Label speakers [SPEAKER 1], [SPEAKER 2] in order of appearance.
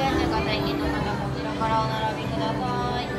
[SPEAKER 1] 単品分でご在勤の方こちらからお並びください。